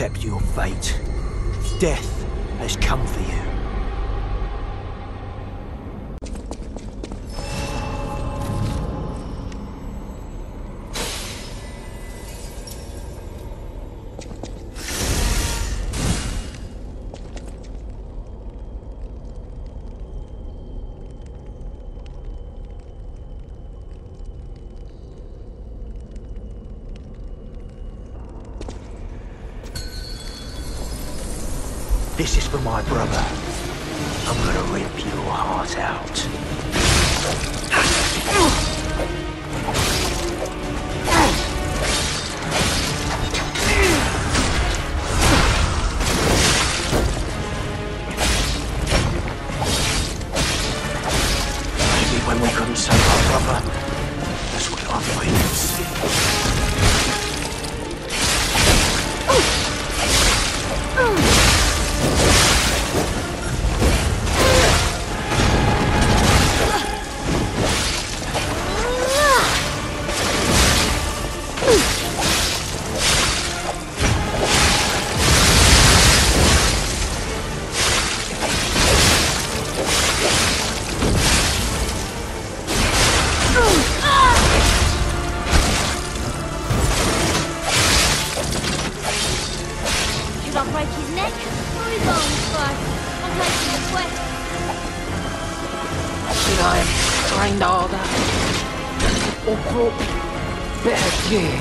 accept your fate. Death has come for you. This is for my brother. I'm gonna rip your heart out. Maybe when we couldn't save our brother, that's what I'm waiting to I break his neck or his arms first? I'm taking it west. Should I have trained harder? Or brought better gear?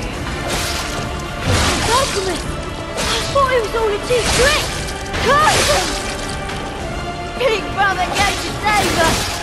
Alchemist! I thought he was only too strict! Curse him! Big brother gave! You're dead, Buffy!